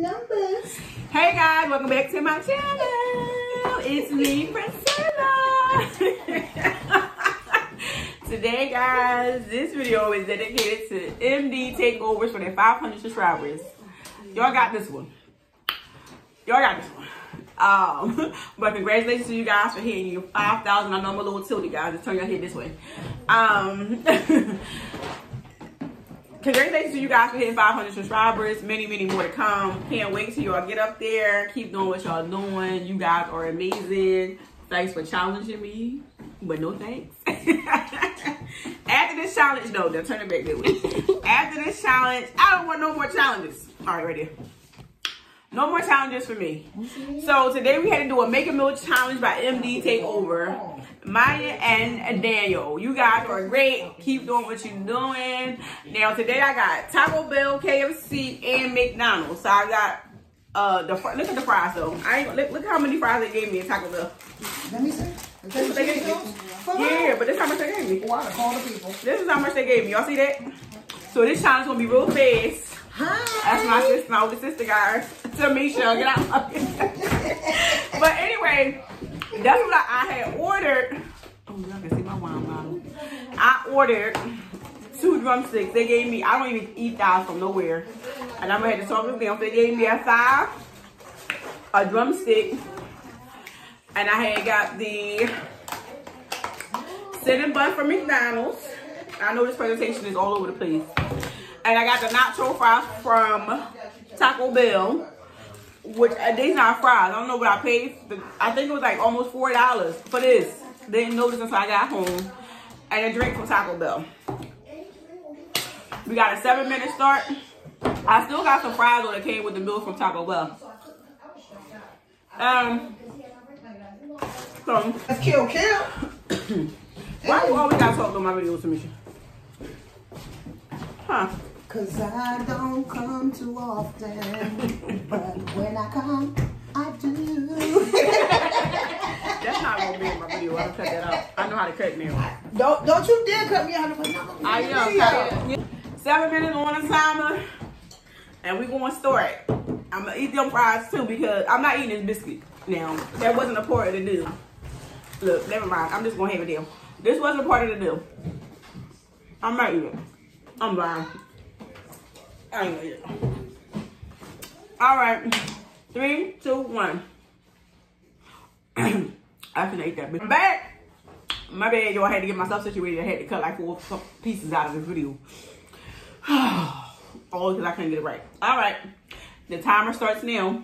numbers. Hey guys, welcome back to my channel. It's me, Priscilla. Today, guys, this video is dedicated to MD takeovers for their 500 subscribers. Y'all got this one. Y'all got this one. Um, but congratulations to you guys for hitting your 5,000. I know I'm a little tilted, guys. Just turn your head this way. Um, congratulations to you guys for hitting 500 subscribers. Many, many more to come. Can't wait till y'all get up there. Keep doing what y'all doing. You guys are amazing. Thanks for challenging me, but no thanks. After this challenge, no, they'll turn it back way. After this challenge, I don't want no more challenges. All right, right. No more challenges for me. So today we had to do a make a meal challenge by MD Takeover. Maya and Daniel, you guys are great. Keep doing what you're doing. Now today I got Taco Bell, KFC, and McDonald's. So I got uh the look at the fries though. I ain't, look look how many fries they gave me at Taco Bell. Let me see. This is what they gave me. For Yeah, but this is how much they gave me. The people. This is how much they gave me. Y'all see that? So this challenge gonna be real fast. That's my sister, my older sister, guys. Tamisha, get out. but anyway, that's what I, I had ordered. Oh, y'all can see my wine bottle. I ordered two drumsticks. They gave me, I don't even eat thighs from nowhere. And I'm gonna have to talk to them. They gave me a thigh, a drumstick, and I had got the cinnamon bun from McDonald's. I know this presentation is all over the place. And I got the nacho fries from Taco Bell, which uh, these not fries. I don't know what I paid. The, I think it was like almost four dollars for this. Didn't notice until I got home. And a drink from Taco Bell. We got a seven minute start. I still got some fries that came with the meal from Taco Bell. Um. So, Let's kill, kill. why you always gotta talk on my videos, Tamisha? Huh? Cause I don't come too often. but when I come, I do. That's not gonna be in my video. I'll cut that out. I know how to cut now. don't don't you dare cut me out of my I am. Seven minutes on the timer, and we gonna start. It. I'm gonna eat them fries too because I'm not eating this biscuit now. That wasn't a part of the deal. Look, never mind. I'm just gonna have it there. This wasn't a part of the deal. I'm not eating. I'm lying. I ain't gonna eat it. All right, three, two, one. I should eat that. I'm back. My bad, y'all. I had to get myself situated. I had to cut like four pieces out of this video. All because I couldn't get it right. All right. The timer starts now.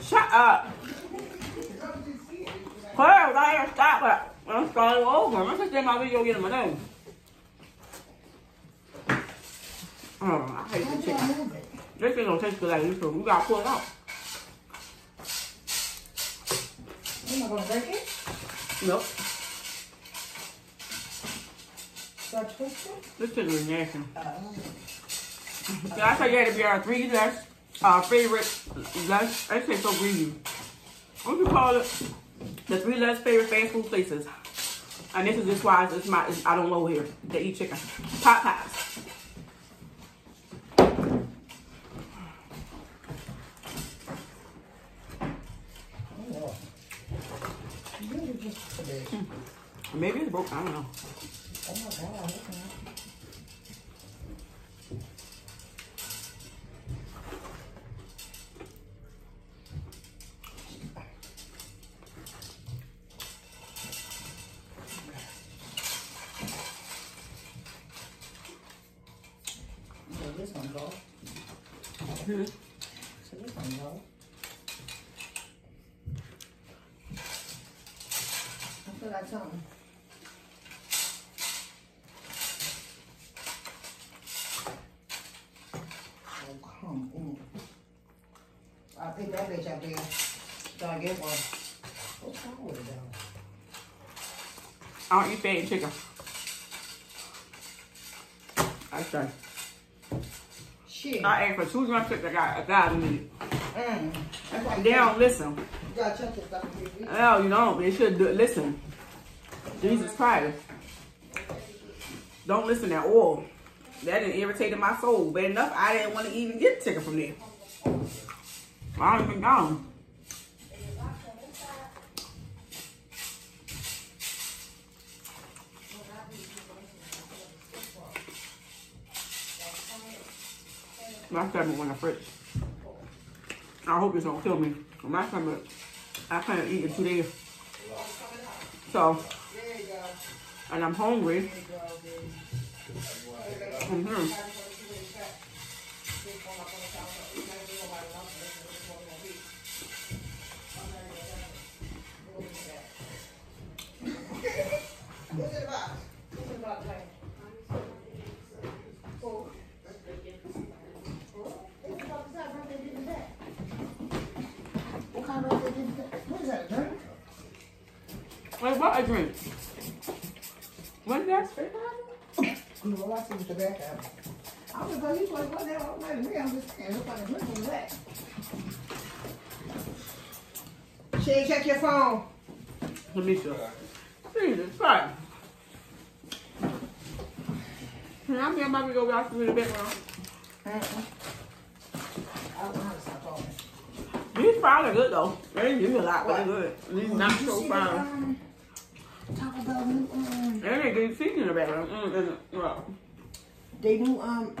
Shut up. Claire, I gotta stop it. I'm starting over. I'm just getting my video getting my name. Oh, I hate the chicken. This thing don't taste good like this, so we gotta pull it out. You're not gonna break it? Nope. Should I twist? This chicken is nasty. Uh, Yeah, I said had to be our three less uh, favorite less. I say so greedy. What do you call it? The three less favorite fast food places. And this is just why it's my it's, I don't know here. They eat chicken. Pot pies. oh, Really just for this. Maybe it's broke. I don't know. Oh my god, this one go. Hmm. So this one go. I feel like something. Oh, come on. I picked that bitch up there. So I get one. What's wrong with it though? I don't eat fatty chicken. I say. Shit. I ate for two drumsticks. I got a thousand minutes. Mm. They don't listen. You gotta check this stuff. No, you don't. They should do, listen. Jesus Christ. Don't listen at all. That didn't irritated my soul. But enough, I didn't want to even get a ticket from there. Don't even gone. My stomach went to fridge. I hope this don't kill me. My stomach, I can't eat in two days. So, and I'm hungry. Baby. hmm Wait, what a drink? What's that? No, I see what the back of. I was like, you was what the hell? I'm like, just saying, what kind of drink was that? Shay, check your phone. Let me see. Jesus Christ. Can I be about to go back to the background? Mm-mm. I don't know how to stop talking. These fries are good though. They give me a lot, but they're good. These not so see fries. Um, um, Talk about new, um, And they get seasoning in the background. Mm, and, well, they do um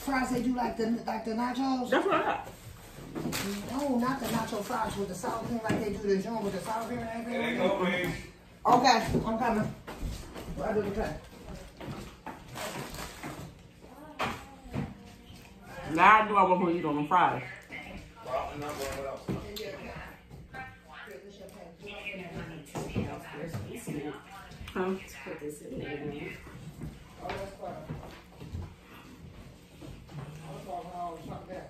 fries. They do like the like the nachos. that's what I got. No, not the nacho fries with the sour cream like they do the joint with the sour cream and everything. There you go, babe. Okay, I'm coming. Right to the cut. Now I knew I wasn't to eat on them fries. Well, I'm not going without. Huh? That's fine. I'm talking all the time there.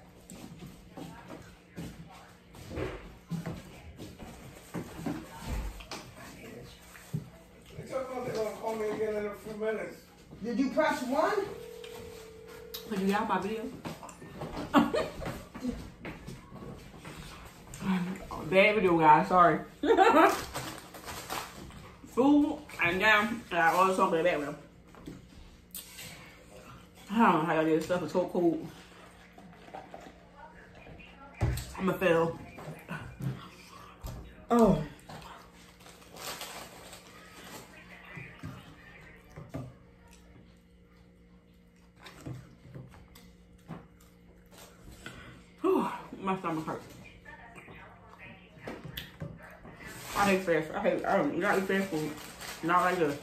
They talk about they're gonna call me again in a few minutes. Did you press one? Put you out my video. Bad video, guys. Sorry. Food and then I ordered something in the background. I don't know how y'all get stuff. It's so cold. I'm to fail. Oh. Whew, my stomach hurts. I hate fast. I hate. I don't not eat fast food. Not like this.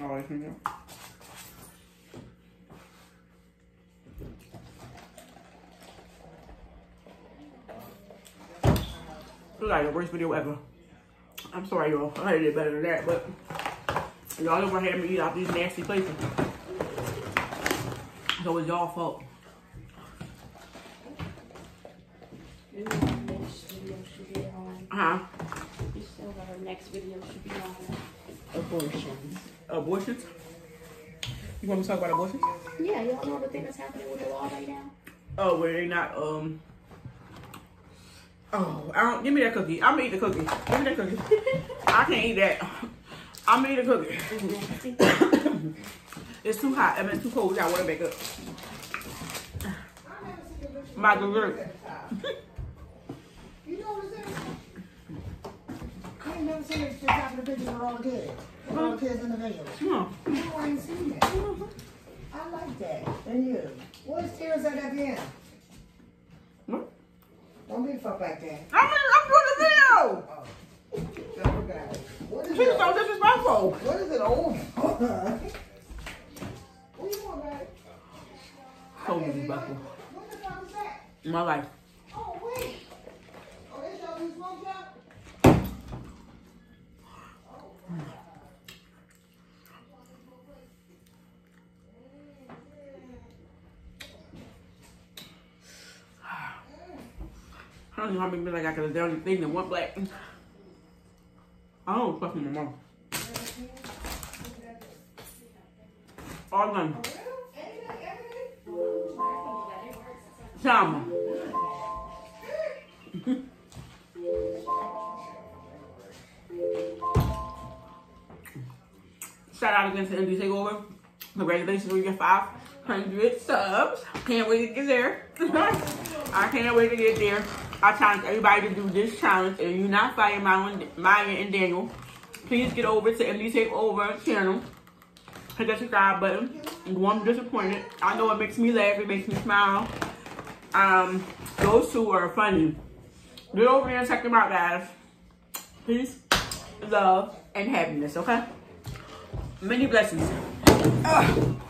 Oh, I think so. This is like the worst video ever. I'm sorry, y'all. I did better than that, but y'all never had me eat out these nasty places. So it's y'all fault. You know, our next video should be on. Huh? You still got our next video should be on abortions. Abortions? You want me to talk about abortions? Yeah, y'all know the thing that's happening with the law right now. Oh, where they not, um. Oh, I don't, give me that cookie. I'm gonna eat the cookie. Give me that cookie. I can't eat that. I'm gonna eat the cookie. It's too hot. I mean, too cold. We gotta wear it back up. My dessert. You know what I'm saying? I ain't never seen it just after the pictures of all the kids. With all the kids individuals. Hmm. No, I ain't seen that. I like that. And you? What's tears at the end? Don't be fuck like that. I'm, I'm doing the video. Oh. What is She's it? so disrespectful. What is it over? what you want, babe? So disrespectful. What the fuck is that? My life. Oh, wait. Oh, that's y'all new smoke shop? I don't know how many minutes I got because the only thing that one black. I don't trust my mom. All done. Shout out again to MD Takeover. Congratulations on your 500 subs. Can't wait to get there. I can't wait to get there. I challenge everybody to do this challenge. If you're not following Maya, Maya and Daniel, please get over to MD Takeover channel. Hit that subscribe button. And go on disappointed. I know it makes me laugh. It makes me smile. Um, those two are funny. Get over there and check them out, guys. Peace, love, and happiness, okay? Many blessings. Ugh.